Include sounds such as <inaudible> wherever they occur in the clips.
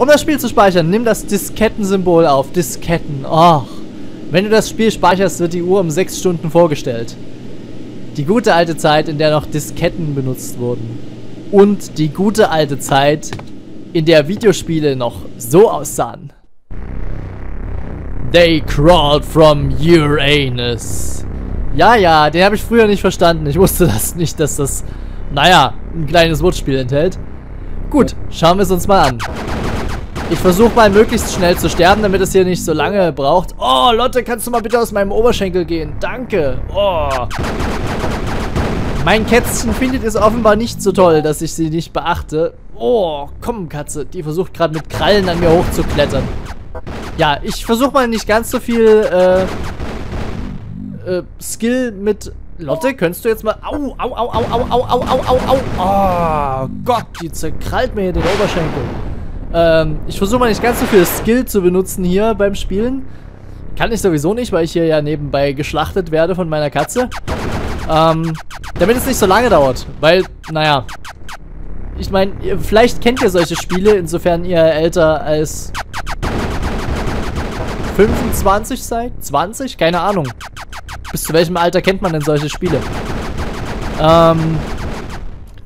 Um das Spiel zu speichern, nimm das Diskettensymbol auf. Disketten. Oh. Wenn du das Spiel speicherst, wird die Uhr um 6 Stunden vorgestellt. Die gute alte Zeit, in der noch Disketten benutzt wurden. Und die gute alte Zeit, in der Videospiele noch so aussahen. They crawled from Uranus. Ja, ja, den habe ich früher nicht verstanden. Ich wusste das nicht, dass das, naja, ein kleines Wortspiel enthält. Gut, schauen wir es uns mal an. Ich versuche mal möglichst schnell zu sterben, damit es hier nicht so lange braucht. Oh, Lotte, kannst du mal bitte aus meinem Oberschenkel gehen? Danke. Oh. Mein Kätzchen findet es offenbar nicht so toll, dass ich sie nicht beachte. Oh, komm, Katze. Die versucht gerade mit Krallen an mir hochzuklettern. Ja, ich versuche mal nicht ganz so viel äh, äh, Skill mit... Lotte, könntest du jetzt mal... Au, au, au, au, au, au, au, au, au, au. Oh Gott, die zerkrallt mir hier den Oberschenkel. Ähm, ich versuche mal nicht ganz so viel Skill zu benutzen hier beim Spielen. Kann ich sowieso nicht, weil ich hier ja nebenbei geschlachtet werde von meiner Katze. Ähm, damit es nicht so lange dauert. Weil, naja. Ich meine, vielleicht kennt ihr solche Spiele, insofern ihr älter als 25 seid? 20? Keine Ahnung. Bis zu welchem Alter kennt man denn solche Spiele? Ähm,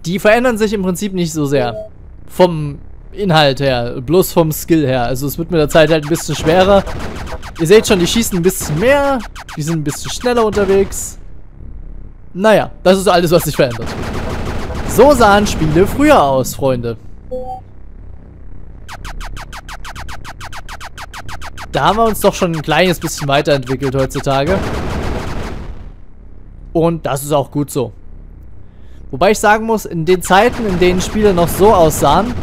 die verändern sich im Prinzip nicht so sehr. Vom Inhalt her, bloß vom Skill her. Also es wird mit der Zeit halt ein bisschen schwerer. Ihr seht schon, die schießen ein bisschen mehr, die sind ein bisschen schneller unterwegs. Naja, das ist alles, was sich verändert. So sahen Spiele früher aus, Freunde. Da haben wir uns doch schon ein kleines bisschen weiterentwickelt heutzutage. Und das ist auch gut so. Wobei ich sagen muss, in den Zeiten, in denen Spiele noch so aussahen,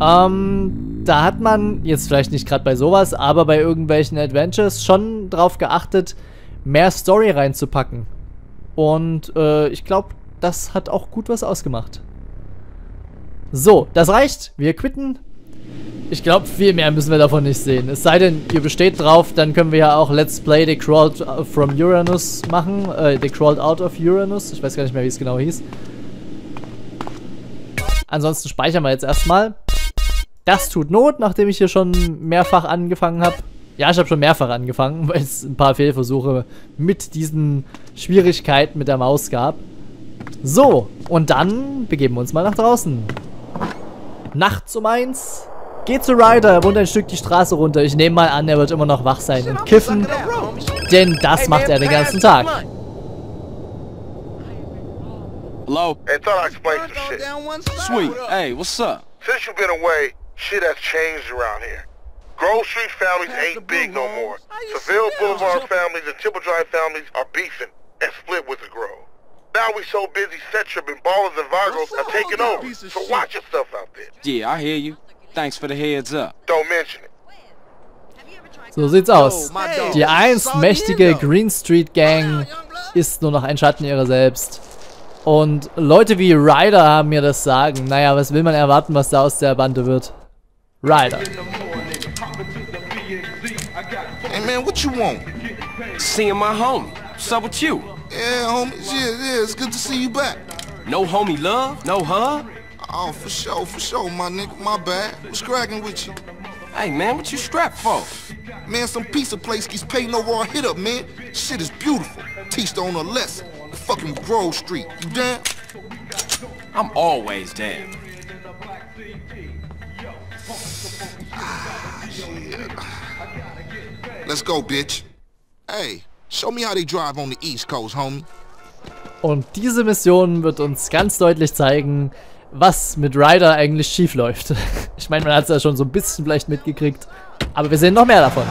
ähm, da hat man, jetzt vielleicht nicht gerade bei sowas, aber bei irgendwelchen Adventures schon drauf geachtet, mehr Story reinzupacken. Und äh, ich glaube, das hat auch gut was ausgemacht. So, das reicht. Wir quitten. Ich glaube, viel mehr müssen wir davon nicht sehen. Es sei denn, ihr besteht drauf, dann können wir ja auch Let's Play The Crawled from Uranus machen. Äh, The Crawled Out of Uranus. Ich weiß gar nicht mehr, wie es genau hieß. Ansonsten speichern wir jetzt erstmal. Das tut Not, nachdem ich hier schon mehrfach angefangen habe. Ja, ich habe schon mehrfach angefangen, weil es ein paar Fehlversuche mit diesen Schwierigkeiten mit der Maus gab. So, und dann begeben wir uns mal nach draußen. Nachts um eins. Geht zu Ryder, er wohnt ein Stück die Straße runter. Ich nehme mal an, er wird immer noch wach sein und kiffen. Denn das macht er den ganzen Tag. Hello? Hey, thought I explained some shit. Sweet. Hey, what's up? Since you've been away, Shit has changed around here. Grove Street families ain't big no more. Seville Boulevard families and Temple Drive families are beefing and split with the Grove. Now we so busy, Centrip and Ballers and Vagos are taking over. So watch your stuff out there. Yeah, I hear you. Thanks for the heads up. Don't mention it. So sieht's aus. Die einst mächtige Green Street Gang ist nur noch ein Schatten ihrer selbst. Und Leute wie Ryder haben mir das sagen. Naja, was will man erwarten, was da aus der Bande wird? Ryder. Hey man, what you want? Seeing my homie. What's up with you? Yeah, homie. Yeah, yeah, it's good to see you back. No homie love? No hug? Oh, for sure, for sure, my nigga. My bad. What's cracking with you? Hey, man, what you strapped for? Man, some pizza place keeps paying no raw hit up, man. Shit is beautiful. Teach the owner a lesson. Fucking Grove Street. You down? I'm always down. Let's go, bitch. Hey, show me how they drive on the East Coast, homie. Und diese Mission wird uns ganz deutlich zeigen, was mit Ryder eigentlich schief läuft. <laughs> Ich meine, man hat es ja schon so ein bisschen vielleicht mitgekriegt, aber wir sehen noch mehr davon.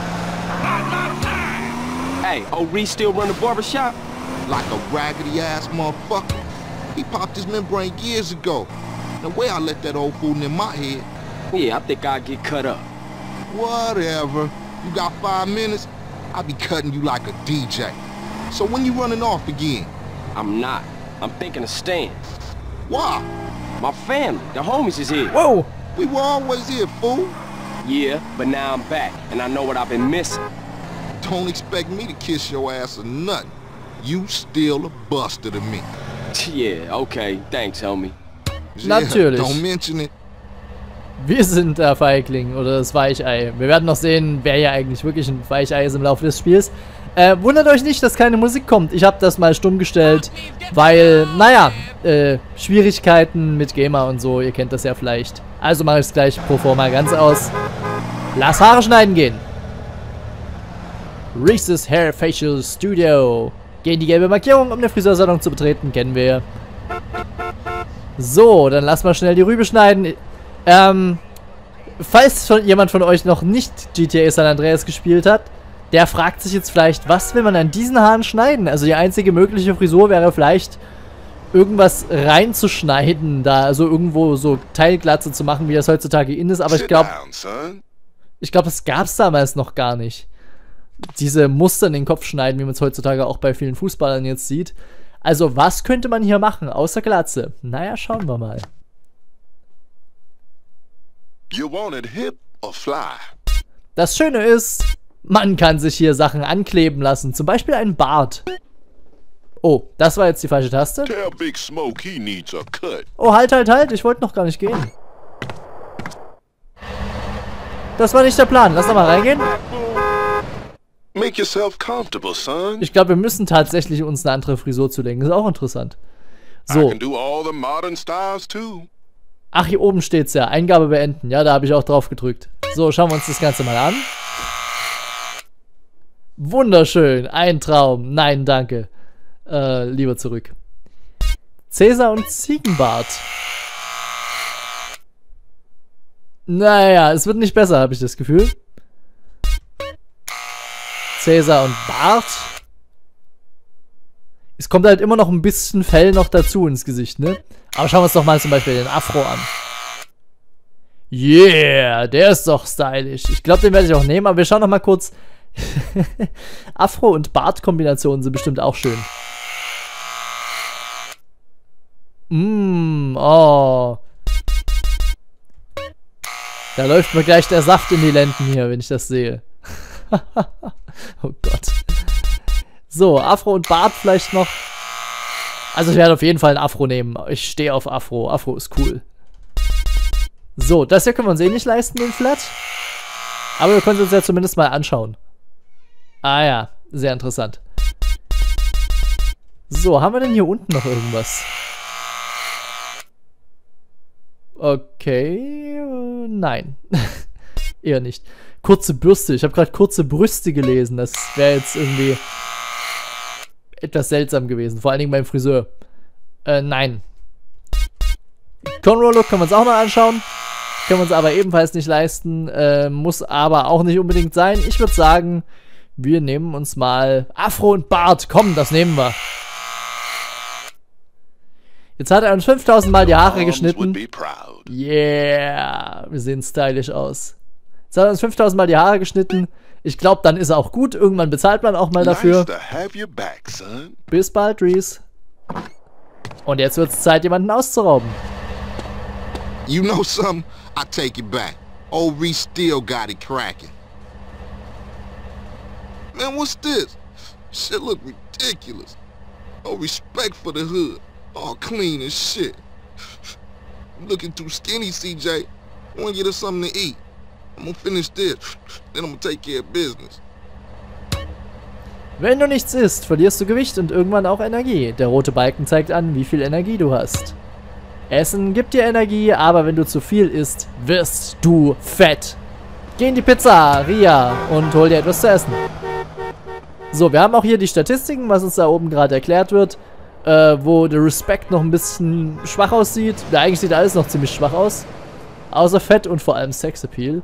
Hey, old Reese still run the barbershop? Like a raggedy ass motherfucker. He popped his membrane years ago. The way I let that old fool in my head. Yeah, I think I'd get cut up. Whatever. You got five minutes, I'll be cutting you like a DJ. So when you running off again? I'm not. I'm thinking of staying. Why? My family, the homies is here. Whoa! We were always here, fool. Yeah, but now I'm back, and I know what I've been missing. Don't expect me to kiss your ass or nothing. You still a buster to me. <laughs> Yeah, okay. Thanks, homie. Natürlich. Don't mention it. Wir sind der Feigling oder das Weichei. Wir werden noch sehen, wer hier eigentlich wirklich ein Weichei ist im Laufe des Spiels. Äh, wundert euch nicht, dass keine Musik kommt. Ich habe das mal stumm gestellt, weil, naja, äh, Schwierigkeiten mit Gamer und so, ihr kennt das ja vielleicht. Also mache ich es gleich pro forma ganz aus. Lass Haare schneiden gehen. Reese's Hair Facial Studio. Gehen die gelbe Markierung, um den Friseursalon zu betreten, kennen wir. So, dann lass mal schnell die Rübe schneiden. Ähm, falls von jemand von euch noch nicht GTA San Andreas gespielt hat, der fragt sich jetzt vielleicht, was will man an diesen Haaren schneiden? Also die einzige mögliche Frisur wäre vielleicht irgendwas reinzuschneiden, da also irgendwo so Teilglatze zu machen, wie das heutzutage in ist, aber ich glaube ich glaube, das gab es damals noch gar nicht. Diese Muster in den Kopf schneiden, wie man es heutzutage auch bei vielen Fußballern jetzt sieht. Also, was könnte man hier machen, außer Glatze? Naja, schauen wir mal. Das Schöne ist, man kann sich hier Sachen ankleben lassen. Zum Beispiel einen Bart. Oh, das war jetzt die falsche Taste. Oh, halt, halt, halt. Ich wollte noch gar nicht gehen. Das war nicht der Plan. Lass doch mal reingehen. Ich glaube, wir müssen tatsächlich uns eine andere Frisur zulegen. Das ist auch interessant. So. Ach, hier oben steht's ja. Eingabe beenden. Ja, da habe ich auch drauf gedrückt. So, schauen wir uns das Ganze mal an. Wunderschön. Ein Traum. Nein, danke. Äh, lieber zurück. Cäsar und Ziegenbart. Naja, es wird nicht besser, habe ich das Gefühl. Cäsar und Bart. Es kommt halt immer noch ein bisschen Fell noch dazu ins Gesicht, ne? Aber schauen wir uns doch mal zum Beispiel den Afro an. Yeah, der ist doch stylisch. Ich glaube, den werde ich auch nehmen, aber wir schauen noch mal kurz <laughs> Afro- und Bart-Kombinationen sind bestimmt auch schön. Mmm, oh. Da läuft mir gleich der Saft in die Lenden hier, wenn ich das sehe. <laughs> oh Gott. So, Afro und Bart vielleicht noch. Also ich werde auf jeden Fall ein Afro nehmen. Ich stehe auf Afro. Afro ist cool. So, das hier können wir uns eh nicht leisten, den Flat. Aber wir können es uns ja zumindest mal anschauen. Ah ja, sehr interessant. So, haben wir denn hier unten noch irgendwas? Okay, äh, nein. <laughs> Eher nicht. Kurze Bürste. Ich habe gerade kurze Brüste gelesen. Das wäre jetzt irgendwie etwas seltsam gewesen. Vor allen Dingen beim Friseur. Äh, nein. Conroll Look können wir uns auch noch anschauen. Können wir uns aber ebenfalls nicht leisten. Äh, muss aber auch nicht unbedingt sein. Ich würde sagen, wir nehmen uns mal Afro und Bart. Komm, das nehmen wir. Jetzt hat er uns 5000 Mal die Haare geschnitten. Yeah, wir sehen stylisch aus. Jetzt hat er uns 5000 Mal die Haare geschnitten. Ich glaube, dann ist er auch gut. Irgendwann bezahlt man auch mal dafür. Bis bald, Reese. Und jetzt wird es Zeit, jemanden auszurauben. You know something? I take it back. Old Reese still got it cracking. Man, what's this? Shit look ridiculous. No respect for the hood. All clean as shit. I'm looking too skinny, CJ. I wanna get us something to eat. I'm gonna finish this, then I'm gonna take care of business. Wenn du nichts isst, verlierst du Gewicht und irgendwann auch Energie. Der rote Balken zeigt an, wie viel Energie du hast. Essen gibt dir Energie, aber wenn du zu viel isst, wirst du fett. Geh in die Pizzeria und hol dir etwas zu essen. So, wir haben auch hier die Statistiken, was uns da oben gerade erklärt wird. Äh, wo der Respect noch ein bisschen schwach aussieht. Ja, eigentlich sieht alles noch ziemlich schwach aus. Außer Fett und vor allem Sexappeal.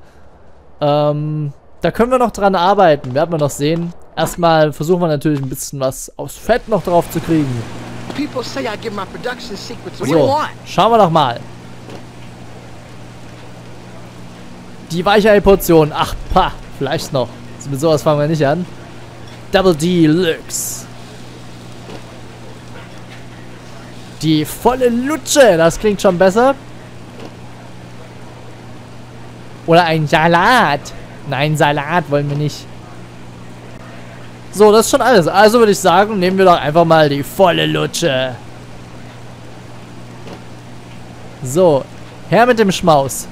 Ähm, da können wir noch dran arbeiten, werden wir noch sehen. Erstmal versuchen wir natürlich ein bisschen was aus Fett noch drauf zu kriegen. So, schauen wir doch mal. Die Weichei-Portion. Ach, pa, vielleicht noch. Mit sowas fangen wir nicht an. Double Deluxe. Die volle Lutsche. Das klingt schon besser. Oder ein Salat. Nein, Salat wollen wir nicht. So, das ist schon alles. Also würde ich sagen, nehmen wir doch einfach mal die volle Lutsche. So, her mit dem Schmaus.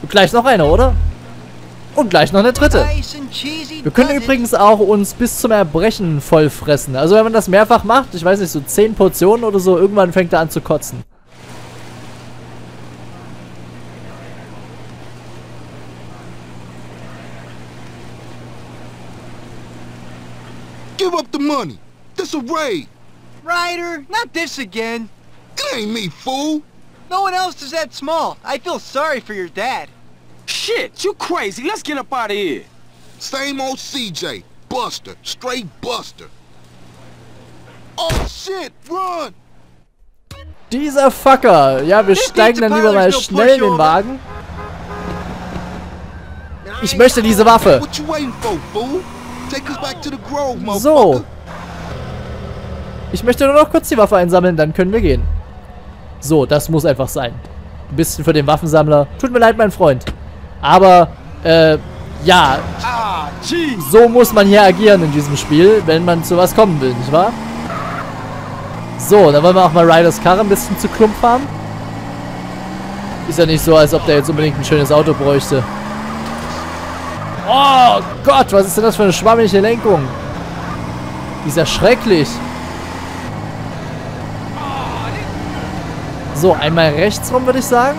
Und gleich noch eine, oder? Und gleich noch eine dritte. Wir können übrigens auch uns bis zum Erbrechen vollfressen. Also wenn man das mehrfach macht, ich weiß nicht, so 10 Portionen oder so, irgendwann fängt er an zu kotzen. Give up the money. This a raid. Ryder, not this again. It ain't me, fool. No one else is that small. I feel sorry for your dad. Shit, you crazy. Let's get up out of here. Same old CJ. Buster. Straight Buster. Oh shit, run! Dieser Fucker. Ja, wir steigen dann lieber mal schnell in den Wagen. Ich möchte diese Waffe. So. Ich möchte nur noch kurz die Waffe einsammeln, dann können wir gehen. So, das muss einfach sein. Ein bisschen für den Waffensammler. Tut mir leid, mein Freund. Aber, äh, ja. So muss man hier agieren in diesem Spiel, wenn man zu was kommen will, nicht wahr? So, dann wollen wir auch mal Riders Karre ein bisschen zu Klump fahren. Ist ja nicht so, als ob der jetzt unbedingt ein schönes Auto bräuchte. Oh Gott, was ist denn das für eine schwammige Lenkung? Die ist ja schrecklich. So, einmal rechts rum, würde ich sagen.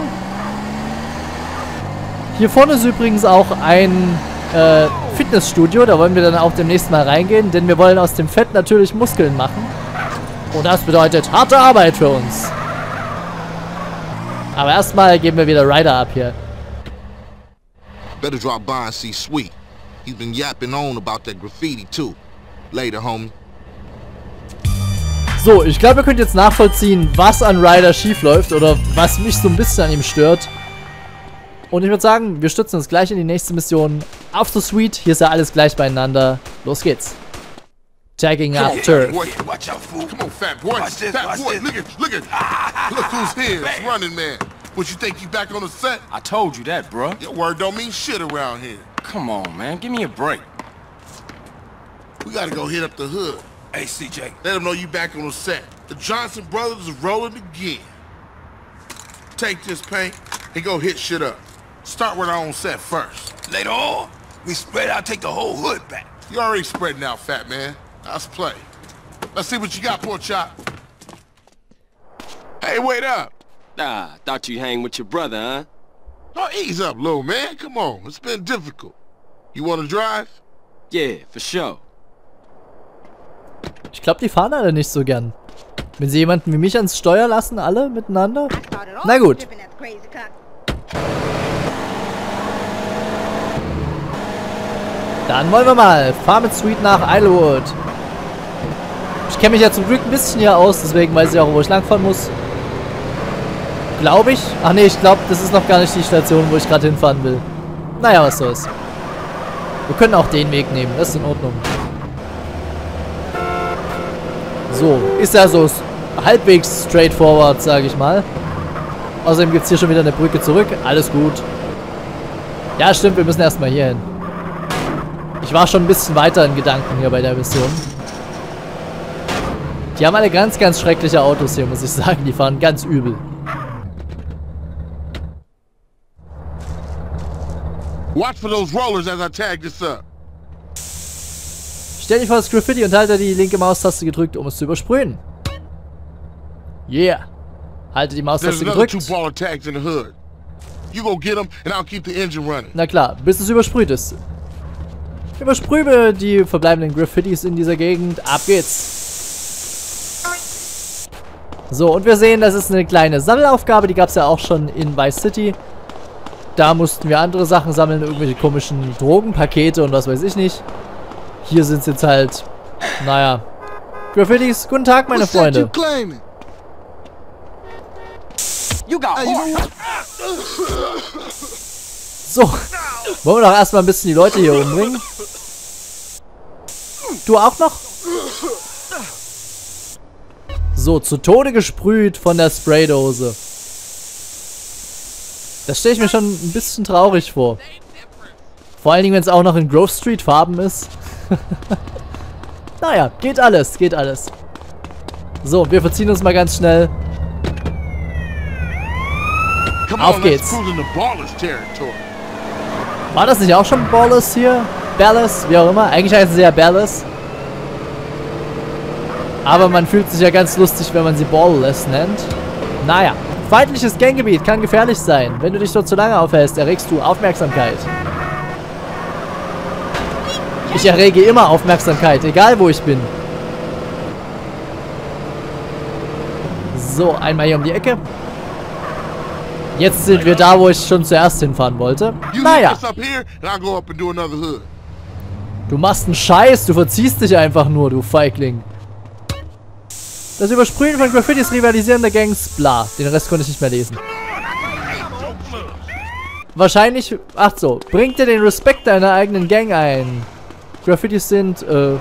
Hier vorne ist übrigens auch ein äh, Fitnessstudio. Da wollen wir dann auch demnächst mal reingehen, denn wir wollen aus dem Fett natürlich Muskeln machen. Und das bedeutet harte Arbeit für uns. Aber erstmal geben wir wieder Ryder ab hier. Better drop by and see Sweet. He's been yapping on about that graffiti too. Later, homie. So, ich glaube, ihr könnt jetzt nachvollziehen, was an Ryder schiefläuft oder was mich so ein bisschen an ihm stört. Und ich würde sagen, wir stützen uns gleich in die nächste Mission. Auf the Suite, hier ist ja alles gleich beieinander. Los geht's. Tagging up turf. Watch out, fool. Come on, fat boy. Watch this, fat boy, look at, look at. Look who's here. It's running man. What, you think you back on the set? I told you that, bro. Your word don't mean shit around here. Come on, man. Give me a break. We gotta go hit up the hood. Hey, CJ. Let them know you back on the set. The Johnson brothers is rolling again. Take this paint and go hit shit up. Start with our own set first. Later on, we spread out, take the whole hood back. You already spreading out, fat man. Let's play. Let's see what you got, poor chop. Hey, wait up. Ah, thought you hang with your brother, huh? Oh, ease up, little man. Come on. It's been difficult. You want to drive? Yeah, for sure. Ich glaube, die fahren alle nicht so gern. Wenn sie jemanden wie mich ans Steuer lassen, alle miteinander? Na gut. Dann wollen wir mal. Fahr mit Sweet nach Islewood. Ich kenne mich ja zum Glück ein bisschen hier aus, deswegen weiß ich auch, wo ich langfahren muss. Glaube ich. Ach nee, ich glaube, das ist noch gar nicht die Station, wo ich gerade hinfahren will. Naja, was soll's. Wir können auch den Weg nehmen, das ist in Ordnung. So, ist ja so halbwegs straightforward, sage ich mal. Außerdem gibt es hier schon wieder eine Brücke zurück. Alles gut. Ja, stimmt, wir müssen erstmal hier hin. Ich war schon ein bisschen weiter in Gedanken hier bei der Mission. Die haben alle ganz, ganz schreckliche Autos hier, muss ich <laughs> sagen. Die fahren ganz übel. Watch for those rollers as I tag this up. Stell dich vor das Graffiti und halte die linke Maustaste gedrückt, um es zu übersprühen. Yeah. Halte die Maustaste gedrückt. Na klar, bis es übersprüht ist. Übersprühe die verbleibenden Graffitis in dieser Gegend. Ab geht's. So, und wir sehen, das ist eine kleine Sammelaufgabe. Die gab es ja auch schon in Vice City. Da mussten wir andere Sachen sammeln, irgendwelche komischen Drogenpakete und was weiß ich nicht. Hier sind es jetzt halt, naja, Graffitis. Guten Tag, meine Freunde. So, wollen wir doch erstmal ein bisschen die Leute hier umbringen. Du auch noch? So, zu Tode gesprüht von der Spraydose. Das stelle ich mir schon ein bisschen traurig vor. Vor allen Dingen, wenn es auch noch in Grove Street Farben ist. <laughs> naja, geht alles, geht alles. So, wir verziehen uns mal ganz schnell. Auf geht's. War das nicht auch schon Ballers hier? Ballas, wie auch immer. Eigentlich heißen sie ja Ballas. Aber man fühlt sich ja ganz lustig, wenn man sie Ballless nennt. Naja. Feindliches Ganggebiet kann gefährlich sein. Wenn du dich dort zu lange aufhältst, erregst du Aufmerksamkeit. Ich errege immer Aufmerksamkeit, egal wo ich bin. So, einmal hier um die Ecke. Jetzt sind wir da, wo ich schon zuerst hinfahren wollte. Naja. Du machst einen Scheiß, du verziehst dich einfach nur, du Feigling. Das Übersprühen von Graffitis rivalisierender Gangs, bla. Den Rest konnte ich nicht mehr lesen. Wahrscheinlich, ach so, bringt dir den Respekt deiner eigenen Gang ein. Graffitis sind, äh,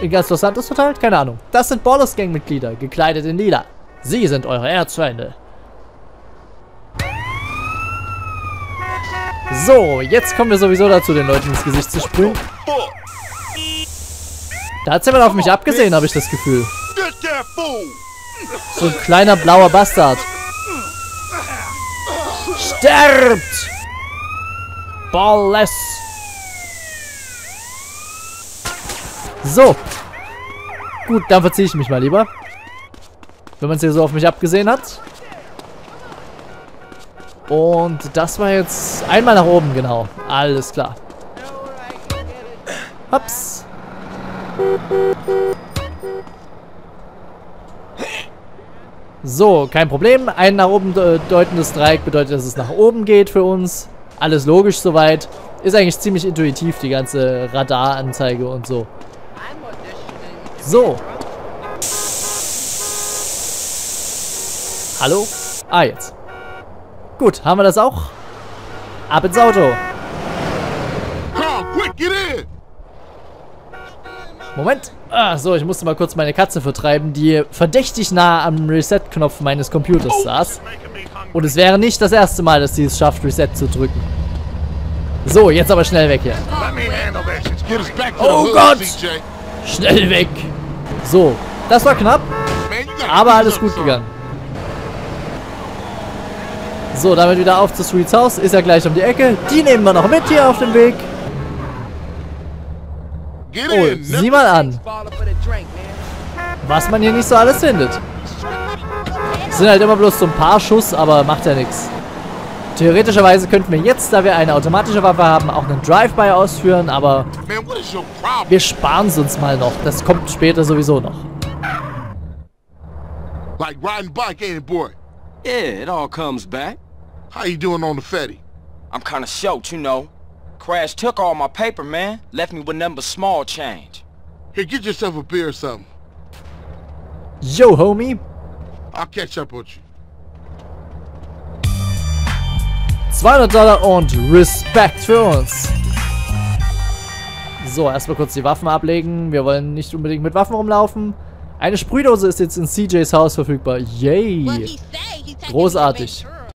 in ganz Los Santos verteilt? Keine Ahnung. Das sind Ballers Gang-Mitglieder, gekleidet in lila. Sie sind eure Erzfeinde. So, jetzt kommen wir sowieso dazu, den Leuten ins Gesicht zu sprühen. Da hat jemand auf mich abgesehen, habe ich das Gefühl. So ein kleiner blauer Bastard. Sterbt! Ballless! So. Gut, dann verziehe ich mich mal lieber. Wenn man es hier so auf mich abgesehen hat. Und das war jetzt einmal nach oben, genau. Alles klar. Hops. So, kein Problem. Ein nach oben deutendes Dreieck bedeutet, dass es nach oben geht für uns. Alles logisch soweit. Ist eigentlich ziemlich intuitiv, die ganze Radaranzeige und so. So. Hallo? Ah, jetzt. Gut, haben wir das auch? Ab ins Auto. Moment. Ah, so, ich musste mal kurz meine Katze vertreiben, die verdächtig nah am Reset-Knopf meines Computers saß. Und es wäre nicht das erste Mal, dass sie es schafft, Reset zu drücken. So, jetzt aber schnell weg hier. Oh Gott! Schnell weg! So, das war knapp, aber alles gut gegangen. So, damit wieder auf zu Sweets Haus. Ist ja gleich um die Ecke. Die nehmen wir noch mit hier auf dem Weg. Oh, sieh mal an. Was man hier nicht so alles findet. Es sind halt immer bloß so ein paar Schuss, aber macht ja nichts. Theoretischerweise könnten wir jetzt, da wir eine automatische Waffe haben, auch einen Drive-By ausführen, aber wir sparen es uns mal noch. Das kommt später sowieso noch. Like riding bike, ain't it, boy? Yeah, it all comes back. How you doing on the Fetty? I'm kinda short, you know. Crash took all my paper, man. Left me with nothing but small change. Here, get yourself a beer or something. Yo, homie. I'll catch up with you. 200 Dollar und Respekt für uns. So, erstmal kurz die Waffen ablegen. Wir wollen nicht unbedingt mit Waffen rumlaufen. Eine Sprühdose ist jetzt in CJs Haus verfügbar. Yay. Großartig.